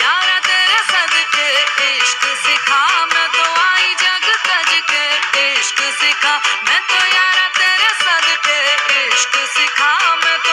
Yaradır sadık aşkı के मैं तो यारा तेरे सदके इश्क सिखा मैं